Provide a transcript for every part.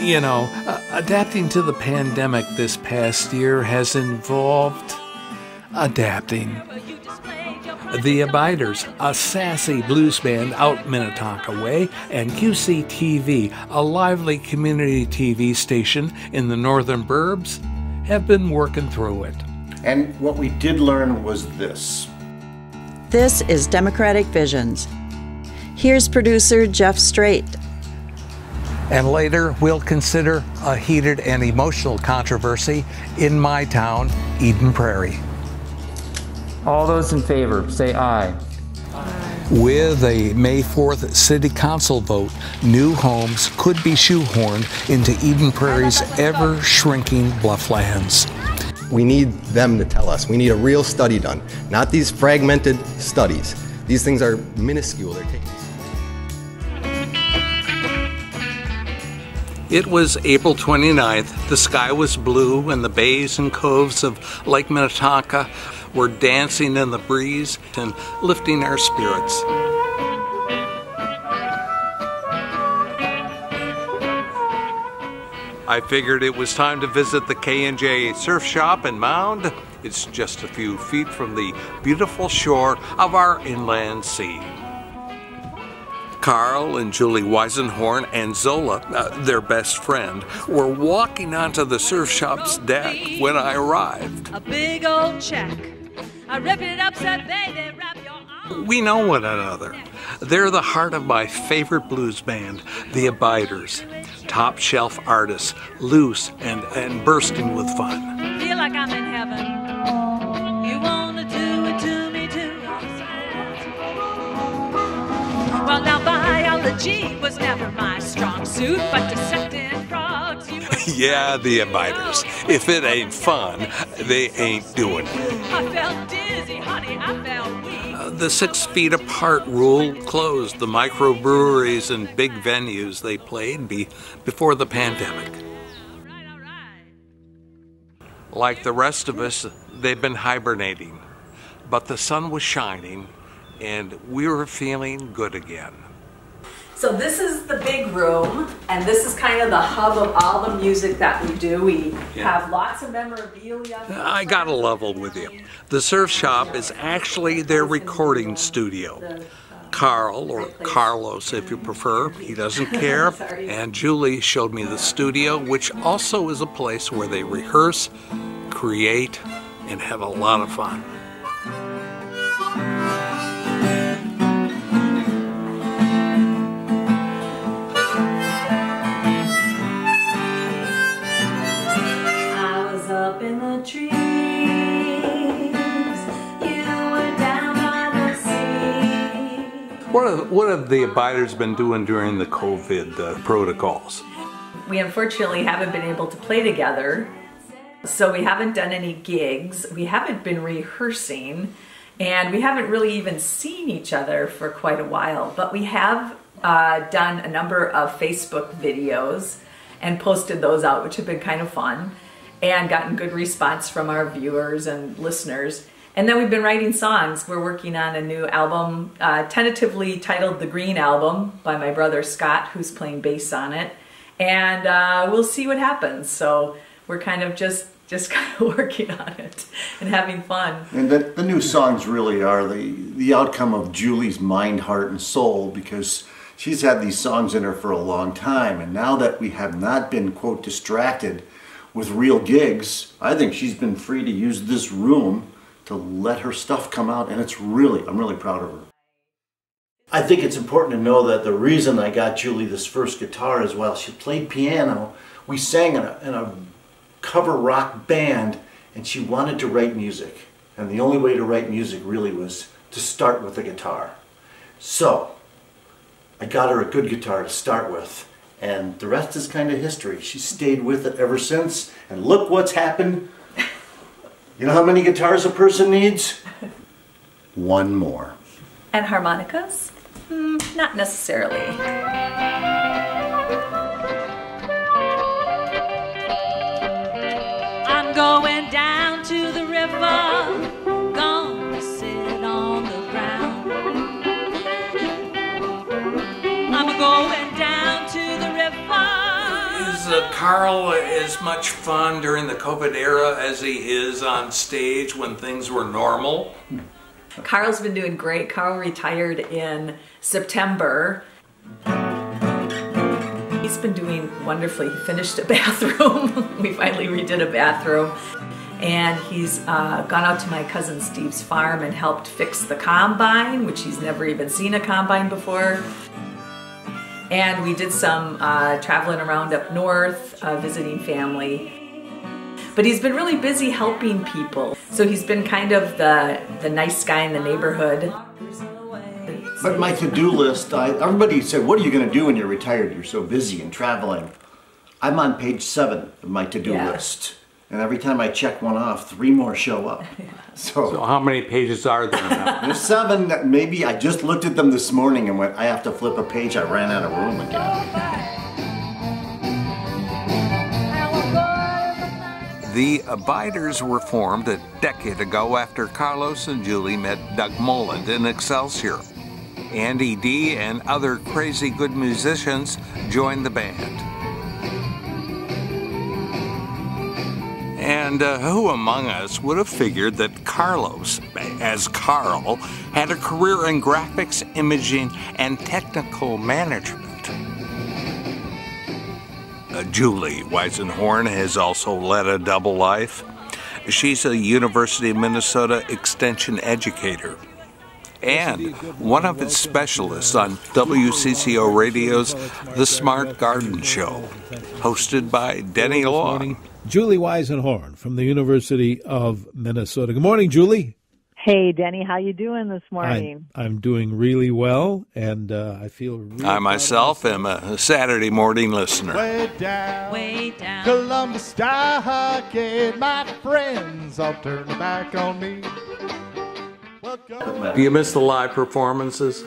You know, uh, adapting to the pandemic this past year has involved adapting. The Abiders, a sassy blues band out Minnetonka Way, and QCTV, a lively community TV station in the northern burbs, have been working through it. And what we did learn was this. This is Democratic Visions. Here's producer Jeff Straight. And later, we'll consider a heated and emotional controversy in my town, Eden Prairie. All those in favor, say aye. With a May 4th City Council vote, new homes could be shoehorned into Eden Prairie's ever shrinking blufflands. We need them to tell us. We need a real study done, not these fragmented studies. These things are minuscule. They're taking It was April 29th. The sky was blue, and the bays and coves of Lake Minnetonka were dancing in the breeze and lifting our spirits. I figured it was time to visit the K&J Surf Shop in Mound. It's just a few feet from the beautiful shore of our inland sea. Karl and Julie Weisenhorn and Zola, uh, their best friend, were walking onto the surf shop's deck when I arrived. A big old check. I rip it up so they, they wrap your arms. We know one another. They're the heart of my favorite blues band, the Abiders. Top shelf artists, loose and, and bursting with fun. Feel like I'm in heaven. Was never my strong suit, but dissecting frogs. You Yeah, the Abiders. If it ain't fun, they ain't doing it. Dizzy, honey. I. Uh, the six feet apart rule closed the microbreweries and big venues they played be, before the pandemic. Right, all right. Like the rest of us, they've been hibernating. But the sun was shining, and we were feeling good again. So this is the big room, and this is kind of the hub of all the music that we do. We have lots of memorabilia. I gotta level with you. The surf shop is actually their recording studio. Karl, or Carlos if you prefer, he doesn't care. And Julie showed me the studio, which also is a place where they rehearse, create, and have a lot of fun. What have, what have the abiders been doing during the COVID uh, protocols? We unfortunately haven't been able to play together, so we haven't done any gigs. We haven't been rehearsing, and we haven't really even seen each other for quite a while. But we have uh, done a number of Facebook videos and posted those out, which have been kind of fun, and gotten good response from our viewers and listeners. And then we've been writing songs. We're working on a new album, uh, tentatively titled The Green Album by my brother Scott, who's playing bass on it. And uh, we'll see what happens. So we're kind of just just kind of working on it and having fun. And the, the new songs really are the, the outcome of Julie's mind, heart, and soul because she's had these songs in her for a long time. And now that we have not been, quote, distracted with real gigs, I think she's been free to use this room to let her stuff come out. And it's really, I'm really proud of her. I think it's important to know that the reason I got Julie this first guitar is while she played piano, we sang in a, in a cover rock band and she wanted to write music. And the only way to write music really was to start with a guitar. So, I got her a good guitar to start with. And the rest is kind of history. She stayed with it ever since. And look what's happened. You know how many guitars a person needs? One more. And harmonicas? Hmm, not necessarily. Karl as much fun during the COVID era as he is on stage when things were normal? Karl's been doing great. Carl retired in September. He's been doing wonderfully. He finished a bathroom. we finally redid a bathroom. And he's uh, gone out to my cousin Steve's farm and helped fix the combine, which he's never even seen a combine before. And we did some uh, traveling around up north, uh, visiting family. But he's been really busy helping people. So he's been kind of the, the nice guy in the neighborhood. But my to-do list, I, everybody said, what are you going to do when you're retired? You're so busy and traveling. I'm on page seven of my to-do Yeah. list. And every time I check one off, three more show up. So, So, how many pages are there now? there's seven that maybe I just looked at them this morning and went, I have to flip a page. I ran out of room again. The Abiders were formed a decade ago after Carlos and Julie met Doug Moland in Excelsior. Andy D and other crazy good musicians joined the band. And uh, who among us would have figured that Carlos, as Karl, had a career in graphics, imaging, and technical management? Uh, Julie Weisenhorn has also led a double life. She's a University of Minnesota Extension educator and one of its specialists on WCCO Radio's The Smart Garden Show, hosted by Denny Long. Julie Weisenhorn from the University of Minnesota. Good morning, Julie. Hey, Denny, how you doing this morning? I'm doing really well, and uh, I feel really I myself am a Saturday morning listener. Way down, Way down. Columbus Stockade, my friends all turn back on me. Welcome. Do you miss the live performances?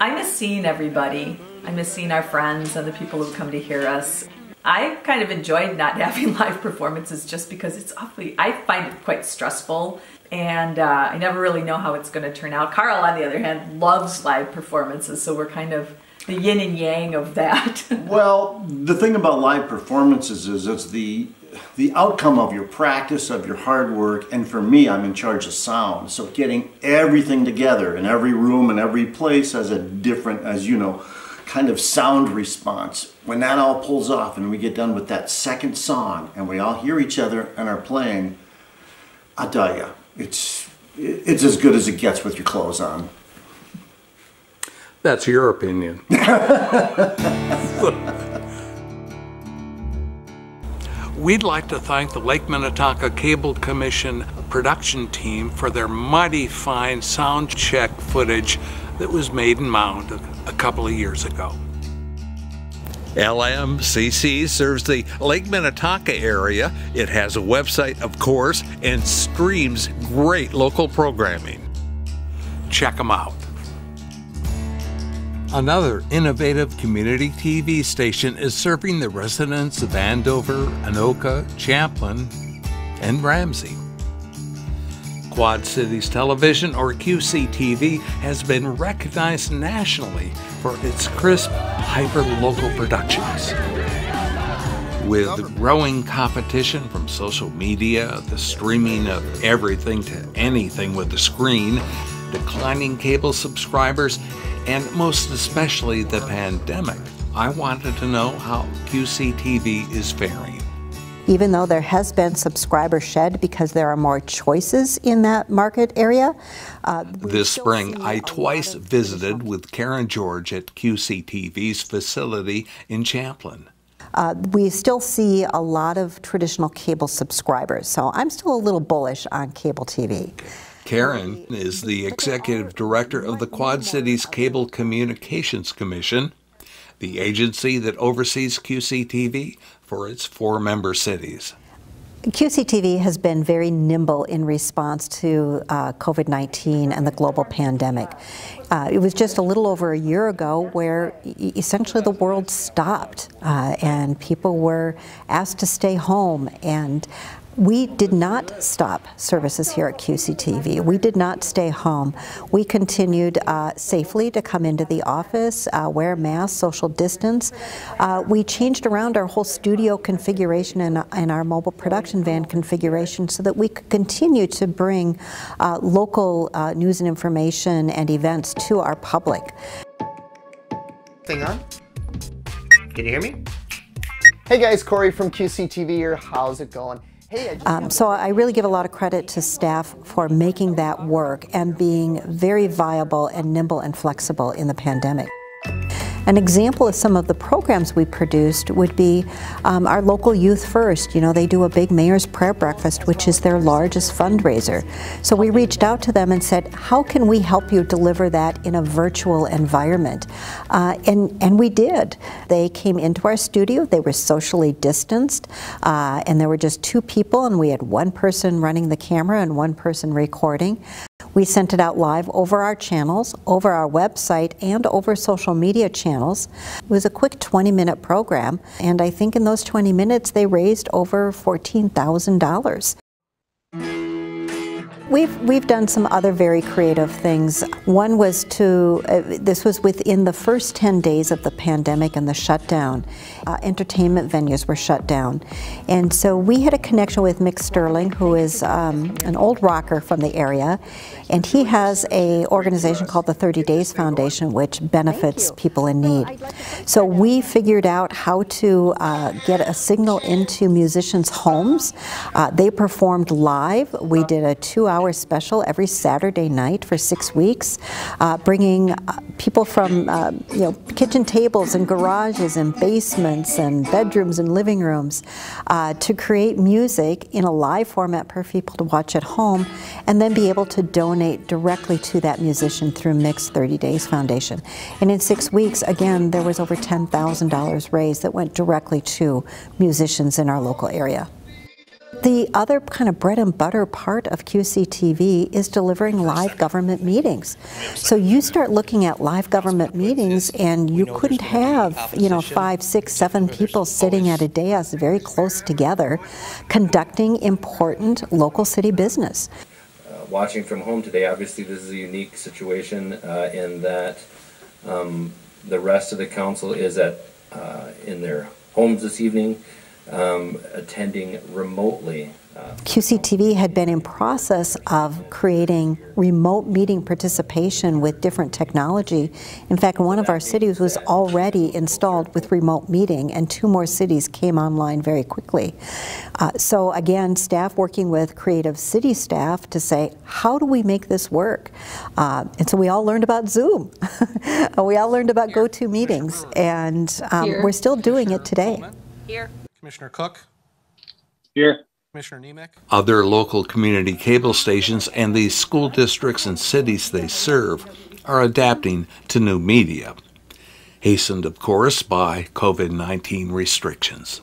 I miss seeing everybody. I miss seeing our friends and the people who come to hear us. I kind of enjoyed not having live performances just because it's awfully, I find it quite stressful and uh, I never really know how it's going to turn out. Karl, on the other hand, loves live performances, so we're kind of the yin and yang of that. Well, the thing about live performances is it's the the outcome of your practice, of your hard work, and for me, I'm in charge of sound. So getting everything together in every room and every place has a different, as you know, kind of sound response. When that all pulls off and we get done with that second song and we all hear each other and are playing, I tell you, it's it's as good as it gets with your clothes on. That's your opinion. We'd like to thank the Lake Minnetonka Cable Commission production team for their mighty fine sound check footage that was made in Mound a, a couple of years ago. LMCC serves the Lake Minnetonka area. It has a website, of course, and streams great local programming. Check them out. Another innovative community TV station is serving the residents of Andover, Anoka, Champlin, and Ramsey. Quad Cities Television, or QCTV, has been recognized nationally for its crisp, hyper-local productions. With growing competition from social media, the streaming of everything to anything with a screen, declining cable subscribers, and most especially the pandemic, I wanted to know how QCTV is faring. Even though there has been subscriber shed because there are more choices in that market area. Uh, This spring, I twice visited with Karen George at QCTV's facility in Champlin. Uh, we still see a lot of traditional cable subscribers, so I'm still a little bullish on cable TV. Karen is the executive director of the Quad Cities Cable Communications Commission, the agency that oversees QCTV for its four member cities. QCTV has been very nimble in response to uh, COVID 19 and the global pandemic. Uh, it was just a little over a year ago where e- essentially the world stopped uh, and people were asked to stay home. And we did not stop services here at QCTV. We did not stay home. We continued uh, safely to come into the office, uh, wear masks, social distance. Uh, we changed around our whole studio configuration and, and, our mobile production van configuration so that we could continue to bring uh, local uh, news and information and events to our public. Thing on? Can you hear me? Hey guys, Corey from QCTV here. How's it going? Um, so I really give a lot of credit to staff for making that work and being very viable and nimble and flexible in the pandemic. An example of some of the programs we produced would be um, our local Youth First. You know, they do a big Mayor's Prayer Breakfast, which is their largest fundraiser. So we reached out to them and said, how can we help you deliver that in a virtual environment? Uh, and, and we did. They came into our studio, they were socially distanced, uh, and there were just two people, and we had one person running the camera and one person recording. We sent it out live over our channels, over our website, and over social media channels. It was a quick 20 minute program, and I think in those 20 minutes they raised over $14,000. We've, we've done some other very creative things. One was to, uh, this was within the first 10 days of the pandemic and the shutdown. Uh, entertainment venues were shut down. And so we had a connection with Mick Sterling, who is um, an old rocker from the area. And he has a organization called the 30 Days Foundation, which benefits people in need. So we figured out how to uh, get a signal into musicians' homes. Uh, they performed live. We did a two hour special every Saturday night for six weeks, uh, bringing uh, people from uh, you know kitchen tables and garages and basements and bedrooms and living rooms uh, to create music in a live format for people to watch at home and then be able to donate directly to that musician through Mick's 30 Days Foundation. And in six weeks, again, there was over $10,000 raised that went directly to musicians in our local area. The other kind of bread and butter part of QCTV is delivering live government meetings. So you start looking at live government meetings and you couldn't have, you know, five, six, seven people sitting at a dais very close together conducting important local city business. Uh, watching from home today, obviously this is a unique situation uh, in that um, the rest of the council is at uh, in their homes this evening um, attending remotely. Uh, QCTV had been in process of creating remote meeting participation with different technology. In fact, one of our cities was already installed with remote meeting, and two more cities came online very quickly. Uh, so again, staff working with creative city staff to say, how do we make this work? Uh, and so we all learned about Zoom. we all learned about GoToMeetings, and um, we're still doing it today. Here. Commissioner Cook? Here. Commissioner Nemec? Other local community cable stations and the school districts and cities they serve are adapting to new media, hastened, of course, by COVID 19 restrictions.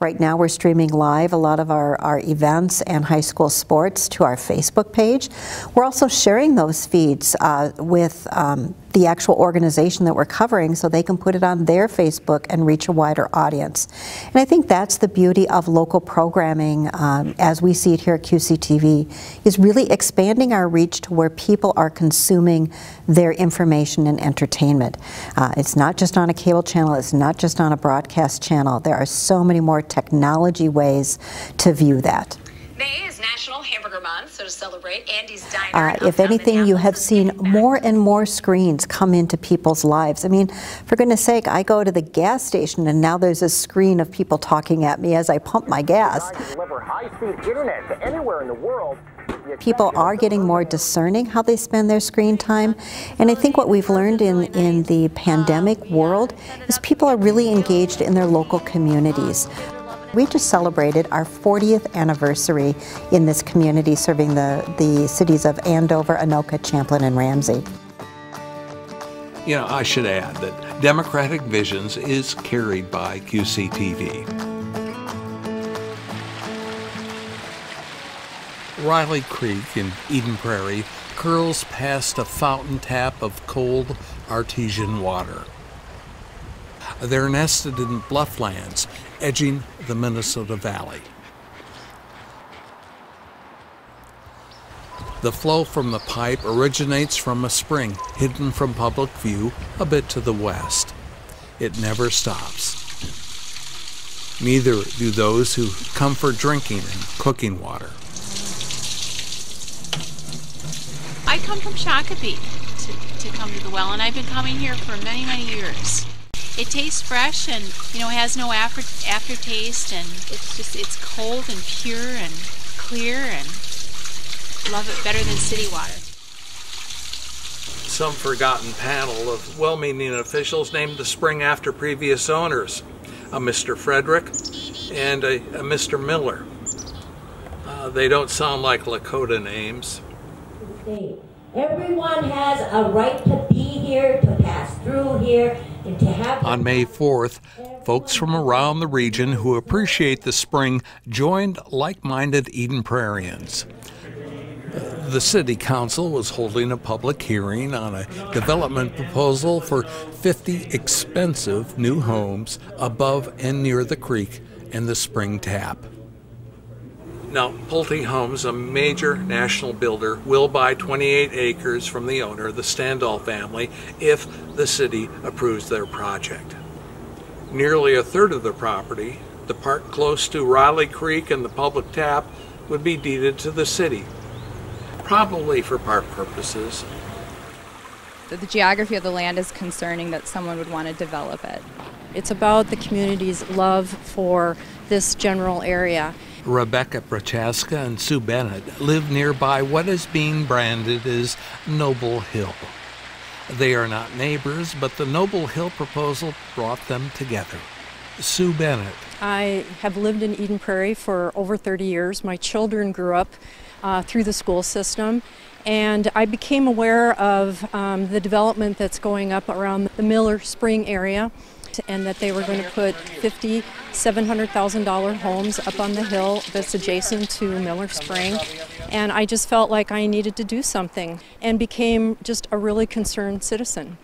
Right now, we're streaming live a lot of our, our events and high school sports to our Facebook page. We're also sharing those feeds uh, with um, the actual organization that we're covering so they can put it on their Facebook and reach a wider audience. And I think that's the beauty of local programming um, as we see it here at QCTV is really expanding our reach to where people are consuming their information and entertainment. Uh, it's not just on a cable channel, it's not just on a broadcast channel. There are so many more technology ways to view that. May is National Hamburger Month, so to celebrate, Andy's Diner. Uh, if anything, you have seen more and more screens come into people's lives. I mean, for goodness sake, I go to the gas station and now there's a screen of people talking at me as I pump my gas. Deliver high-speed internet to anywhere in the world. People are getting more discerning how they spend their screen time. And I think what we've learned in, in the pandemic world is people are really engaged in their local communities. We just celebrated our 40th anniversary in this community serving the, the cities of Andover, Anoka, Champlin, and Ramsey. You know, I should add that Democratic Visions is carried by QCTV. Riley Creek in Eden Prairie curls past a fountain tap of cold artesian water. They're nested in blufflands edging the Minnesota Valley. The flow from the pipe originates from a spring hidden from public view a bit to the west. It never stops. Neither do those who come for drinking and cooking water. I come from Shakopee to, to come to the well, and I've been coming here for many, many years. It tastes fresh and you know it has no after aftertaste, and it's just it's cold and pure and clear, and love it better than city water. Some forgotten panel of well meaning officials named the spring after previous owners a Mr. Frederick and a, a Mr. Miller. Uh, they don't sound like Lakota names. Everyone has a right to be here, to pass through here, and to have. On May 4th, folks from around the region who appreciate the spring joined like minded Eden Prairians. The City Council was holding a public hearing on a development proposal for 50 expensive new homes above and near the creek and the spring tap. Now, Pulte Homes, a major national builder, will buy 28 acres from the owner, the Standall family, if the city approves their project. Nearly a third of the property, the part close to Riley Creek and the public tap, would be deeded to the city, probably for park purposes. The geography of the land is concerning that someone would want to develop it. It's about the community's love for this general area. Rebecca Prochaska and Sue Bennett live nearby what is being branded as Noble Hill. They are not neighbors, but the Noble Hill proposal brought them together. Sue Bennett. I have lived in Eden Prairie for over 30 years. My children grew up uh, through the school system, and I became aware of um, the development that's going up around the Miller Spring area and that they were going to put 50 $700,000 homes up on the hill that's adjacent to Miller Spring. And I just felt like I needed to do something and became just a really concerned citizen.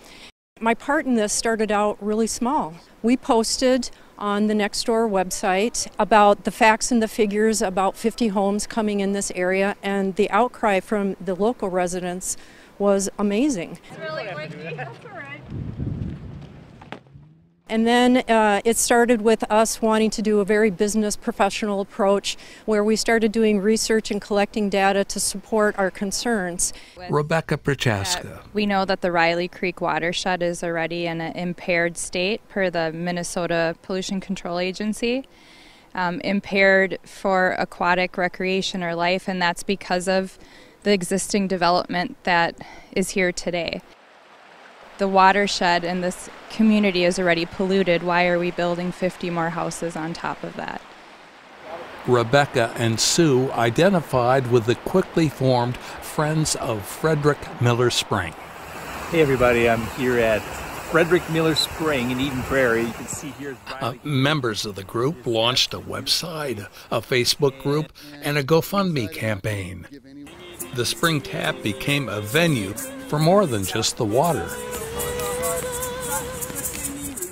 My part in this started out really small. We posted on the Nextdoor website about the facts and the figures about 50 homes coming in this area, and the outcry from the local residents was amazing. And then uh, it started with us wanting to do a very business professional approach where we started doing research and collecting data to support our concerns. Rebecca Prochaska. We know that the Riley Creek watershed is already in an impaired state per the Minnesota Pollution Control Agency. Um, impaired for aquatic recreation or life, and that's because of the existing development that is here today the watershed in this community is already polluted. Why are we building 50 more houses on top of that? Rebecca and Sue identified with the quickly formed Friends of Frederick Miller Spring. Hey, everybody, I'm here at Frederick Miller Spring in Eden Prairie. You can see here. Uh, members of the group launched a website, a Facebook group, and a GoFundMe campaign. The spring tap became a venue for more than just the water.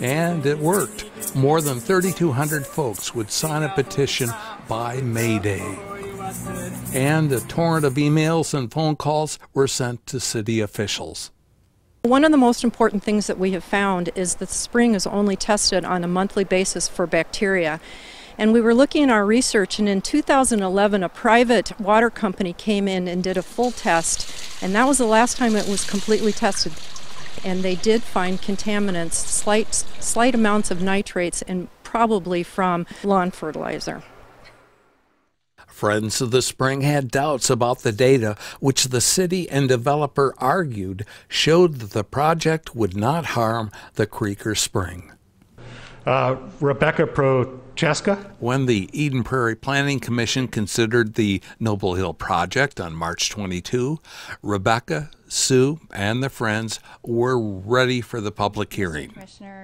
And it worked. More than 3,200 folks would sign a petition by May Day. And a torrent of emails and phone calls were sent to city officials. One of the most important things that we have found is that spring is only tested on a monthly basis for bacteria. And we were looking in our research, and in 2011, a private water company came in and did a full test, and that was the last time it was completely tested and they did find contaminants, slight, slight amounts of nitrates, and probably from lawn fertilizer. Friends of the Spring had doubts about the data, which the city and developer argued showed that the project would not harm the Creeker Spring. Uh, Rebecca Prochaska. When the Eden Prairie Planning Commission considered the Noble Hill project on March 22, Rebecca, Sue, and the friends were ready for the public hearing.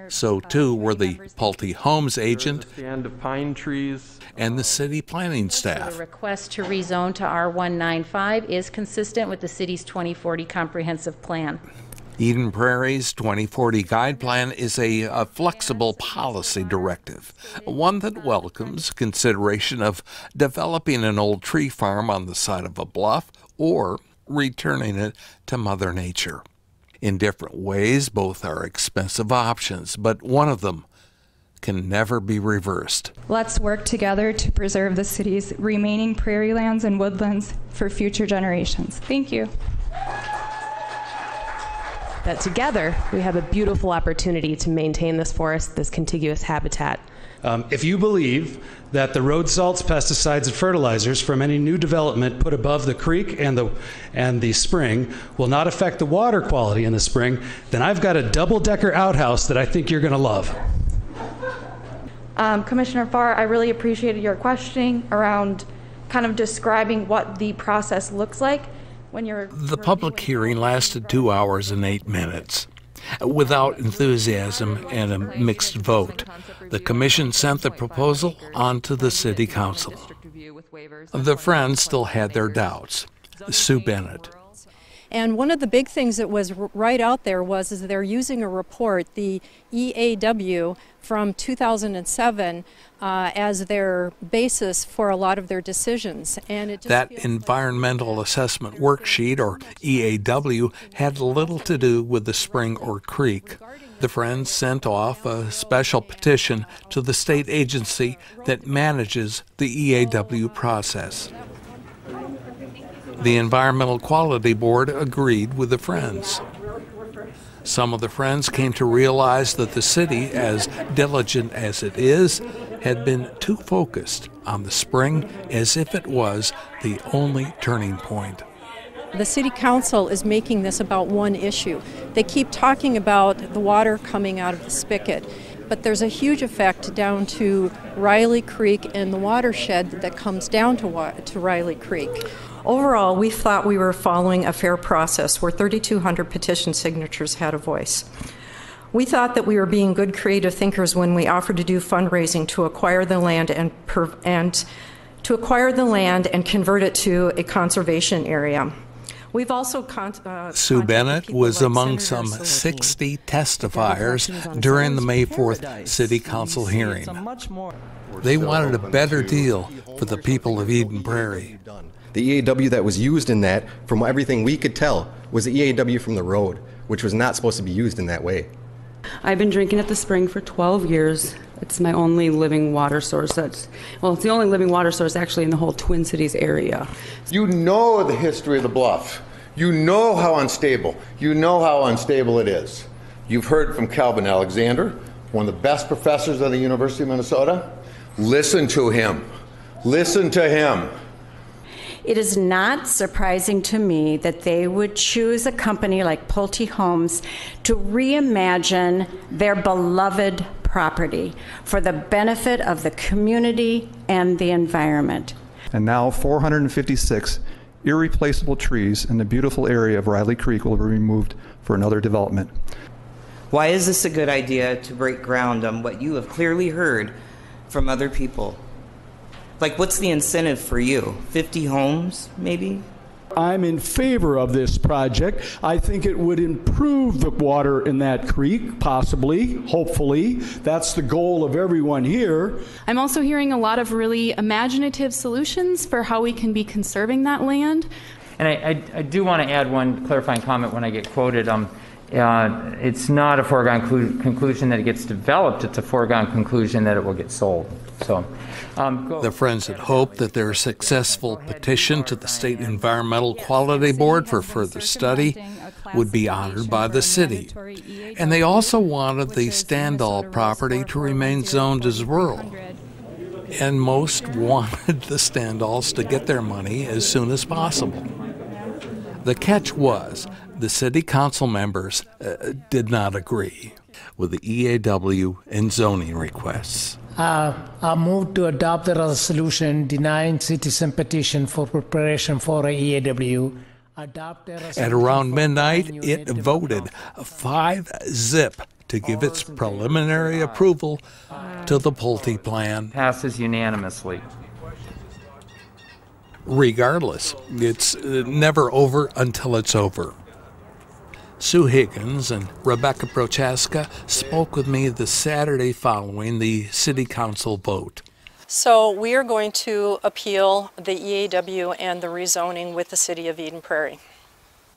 So too were the Pulte Homes agent and pine trees and the city planning staff. The request to rezone to R195 is consistent with the city's 2040 comprehensive plan. Eden Prairie's 2040 Guide Plan is a, a, flexible policy directive, one that welcomes consideration of developing an old tree farm on the side of a bluff or returning it to Mother Nature. In different ways, both are expensive options, but one of them can never be reversed. Let's work together to preserve the city's remaining prairie lands and woodlands for future generations. Thank you. That together we have a beautiful opportunity to maintain this forest, this contiguous habitat. Um, if you believe that the road salts, pesticides, and fertilizers from any new development put above the creek and the and the spring will not affect the water quality in the spring, then I've got a double-decker outhouse that I think you're going to love. Um, Commissioner Farr, I really appreciated your questioning around kind of describing what the process looks like when you're. The public hearing lasted two hours and eight minutes. Without enthusiasm and a mixed vote, the Commission sent the proposal on to the City Council. The Friends still had their doubts. Sue Bennett. And one of the big things that was right out there was is they're using a report, the EAW from 2007, uh, as their basis for a lot of their decisions. And it that environmental assessment worksheet, or EAW, had little to do with the spring or creek. The Friends sent off a special petition to the state agency that manages the EAW process. The Environmental Quality Board agreed with the Friends. Some of the Friends came to realize that the city, as diligent as it is, had been too focused on the spring as if it was the only turning point. The City Council is making this about one issue. They keep talking about the water coming out of the spigot, but there's a huge effect down to Riley Creek and the watershed that comes down to, to Riley Creek. Overall, we thought we were following a fair process where 3,200 petition signatures had a voice. We thought that we were being good creative thinkers when we offered to do fundraising to acquire the land and, per, and to acquire the land and convert it to a conservation area. We've also con- uh, Sue Bennett was like among some 60 testifiers during the May 4th City Council hearing. They wanted a better deal for the people of Eden Prairie. The EAW that was used in that, from everything we could tell, was the EAW from the road, which was not supposed to be used in that way. I've been drinking at the spring for 12 years. It's my only living water source. That's well, it's the only living water source actually in the whole Twin Cities area. You know the history of the bluff. You know how unstable. You know how unstable it is. You've heard from Calvin Alexander, one of the best professors at the University of Minnesota. Listen to him. Listen to him. It is not surprising to me that they would choose a company like Pulte Homes to reimagine their beloved property for the benefit of the community and the environment. And now 456 irreplaceable trees in the beautiful area of Riley Creek will be removed for another development. Why is this a good idea to break ground on what you have clearly heard from other people? Like, what's the incentive for you? 50 homes, maybe? I'm in favor of this project. I think it would improve the water in that creek, possibly, hopefully. That's the goal of everyone here. I'm also hearing a lot of really imaginative solutions for how we can be conserving that land. And I, I, I do want to add one clarifying comment when I get quoted. Um, uh, it's not a foregone clu- conclusion that it gets developed, it's a foregone conclusion that it will get sold. So, um, the Friends had hoped that their successful petition to the State Environmental Quality Board for further study would be honored by the city. And they also wanted the Standall property to remain zoned as rural. And most wanted the Standalls to get their money as soon as possible. The catch was the city council members uh, did not agree with the EAW and zoning requests. Uh, I move to adopt the resolution denying citizen petition for preparation for a EAW. At around midnight, it voted 5 zip to give its preliminary approval to the Pulte plan. Passes unanimously. Regardless, it's uh, never over until it's over. Sue Higgins and Rebecca Prochaska spoke with me the Saturday following the City Council vote. So we are going to appeal the EAW and the rezoning with the City of Eden Prairie.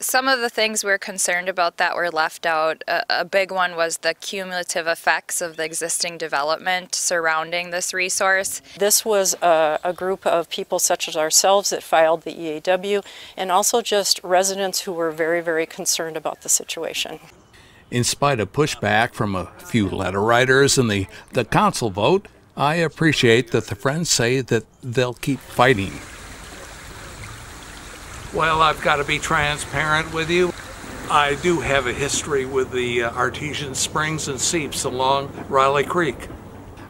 Some of the things we're concerned about that were left out, a, a, big one was the cumulative effects of the existing development surrounding this resource. This was a, a, group of people such as ourselves that filed the EAW and also just residents who were very, very concerned about the situation. In spite of pushback from a few letter writers and the, the council vote, I appreciate that the friends say that they'll keep fighting. Well, I've got to be transparent with you. I do have a history with the uh, artesian springs and seeps along Riley Creek.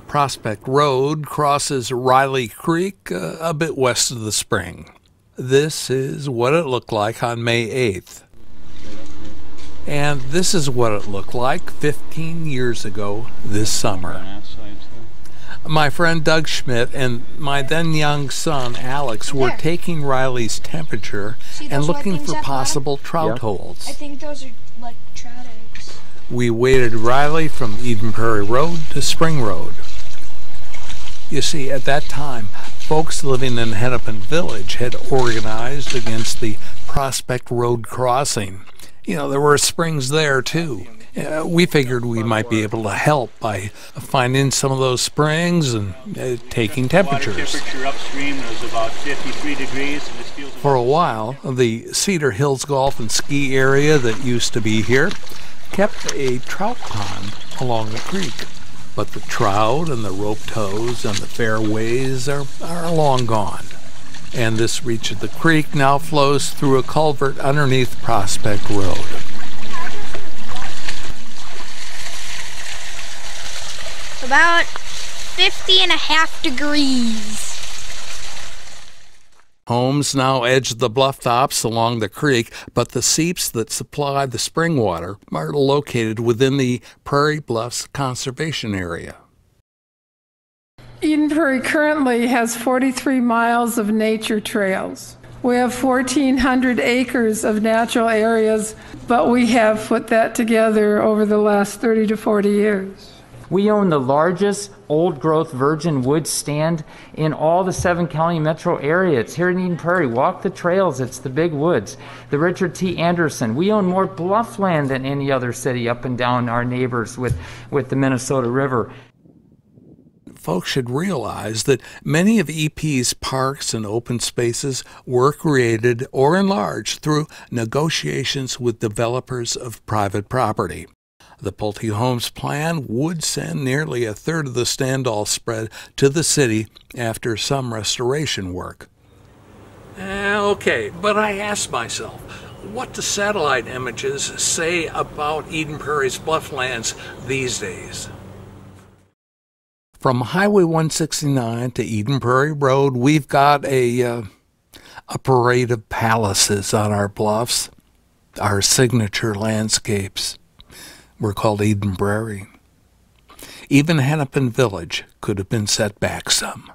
Prospect Road crosses Riley Creek uh, a bit west of the spring. This is what it looked like on May 8th. And this is what it looked like 15 years ago this summer my friend Doug Schmidt and my then young son Alex were taking Riley's temperature and looking for possible trout holes. I think those are like trout eggs. We waded Riley from Eden Prairie Road to Spring Road. You see, at that time, folks living in Hennepin Village had organized against the Prospect Road crossing. You know, there were springs there too uh, we figured we might be able to help by finding some of those springs and uh, taking temperatures. Water temperature upstream was about 53 degrees. For a while, the Cedar Hills Golf and Ski area that used to be here kept a trout pond along the creek. But the trout and the rope tows and the fairways are, are long gone. And this reach of the creek now flows through a culvert underneath Prospect Road. About 50 and a half degrees. Homes now edge the bluff tops along the creek, but the seeps that supply the spring water are located within the Prairie Bluffs Conservation Area. Eden Prairie currently has 43 miles of nature trails. We have 1,400 acres of natural areas, but we have put that together over the last 30 to 40 years. We own the largest old growth virgin wood stand in all the seven county metro area. It's here in Eden Prairie. Walk the trails, it's the big woods. The Richard T. Anderson. We own more bluff land than any other city up and down our neighbors with, with the Minnesota River folks should realize that many of EP's parks and open spaces were created or enlarged through negotiations with developers of private property. The Pulte Homes plan would send nearly a third of the Standall spread to the city after some restoration work. Uh, okay, but I asked myself, what do satellite images say about Eden Prairie's blufflands these days? From Highway 169 to Eden Prairie Road, we've got a, uh, a parade of palaces on our bluffs, our signature landscapes were called Eden Prairie. Even Hennepin Village could have been set back some.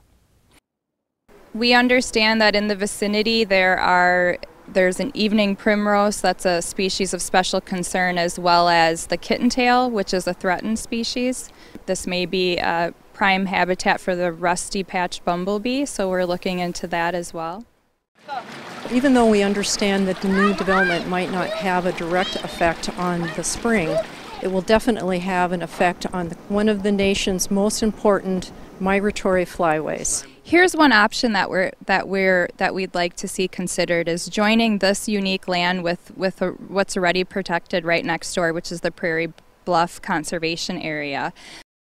We understand that in the vicinity there are there's an evening primrose that's a species of special concern as well as the kittentail which is a threatened species. This may be a prime habitat for the rusty patch bumblebee so we're looking into that as well. Even though we understand that the new development might not have a direct effect on the spring, it will definitely have an effect on one of the nation's most important migratory flyways. Here's one option that we're that we're that we'd like to see considered is joining this unique land with with a, what's already protected right next door, which is the Prairie Bluff Conservation Area.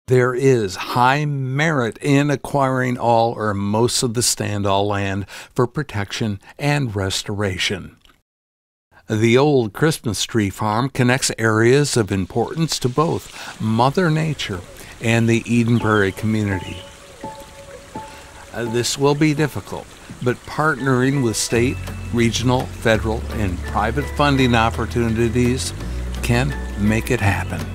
There is high merit in acquiring all or most of the Standall land for protection and restoration. The old Christmas tree farm connects areas of importance to both Mother Nature and the Eden Prairie community. Uh, this will be difficult, but partnering with state, regional, federal, and private funding opportunities can make it happen.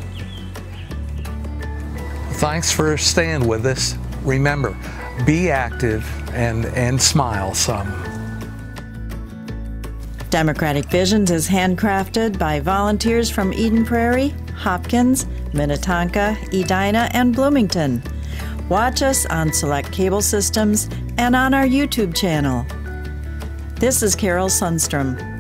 Thanks for staying with us. Remember, be active and, and smile some. Democratic Visions is handcrafted by volunteers from Eden Prairie, Hopkins, Minnetonka, Edina, and Bloomington. Watch us on select cable systems and on our YouTube channel. This is Carol Sundstrom.